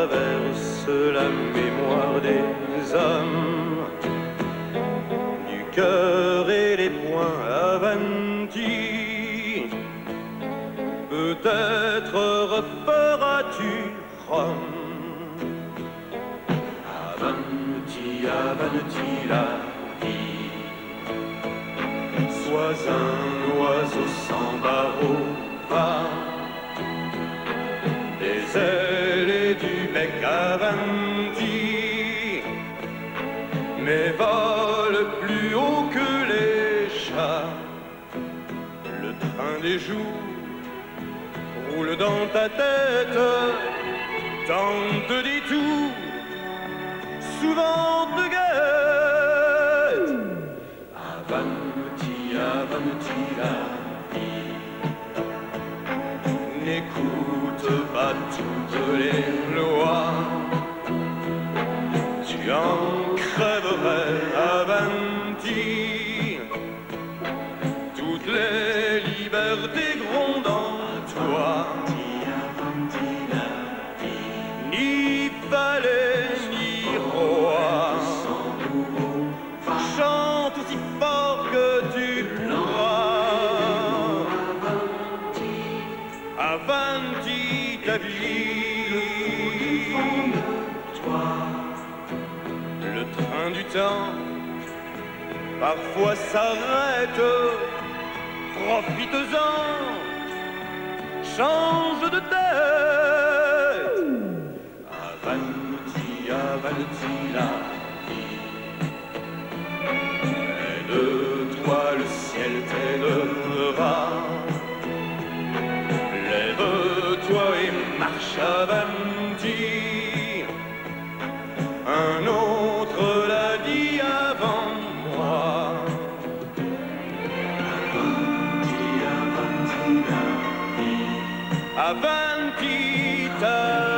traverse la mémoire des hommes. Du cœur et les poings avanti, peut-être referas-tu Rome. Avanti, avanti la vie, sois un oiseau sans barreaux. Bec avanti. Mais vole plus haut que les chats. Le train des jours roule dans ta tête, tente des tours, souvent te guette. Avanti, avanti la vie. N'écoute pas toutes les lois. Tu en crèverais avanti. Toutes les libertés grondent vie. Le train du temps parfois s'arrête. Profites-en, change de tête. Avanti, avanti la vie. Et de toi le ciel t'aidera. Avanti. Un autre l'a dit avant moi. Avanti ta vie.